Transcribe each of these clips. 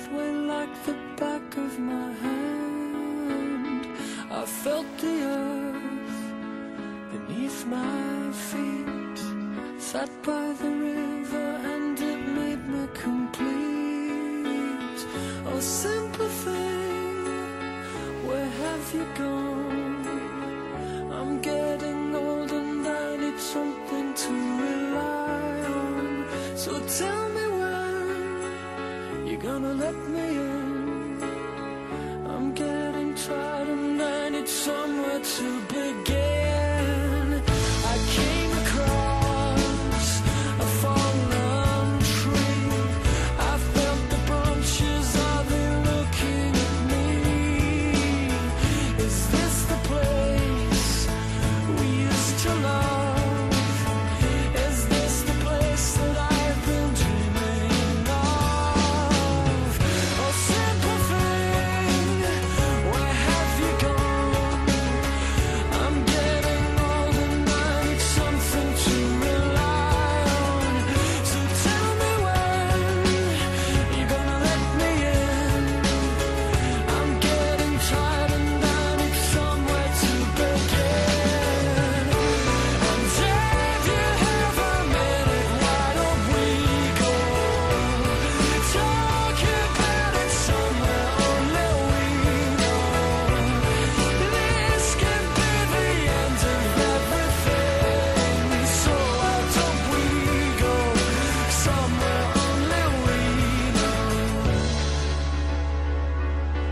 pathway like the back of my hand. I felt the earth beneath my feet. Sat by the river and it made me complete. Oh, thing, where have you gone? I'm getting old and I need something to rely on. So tell me gonna let me in?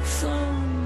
song.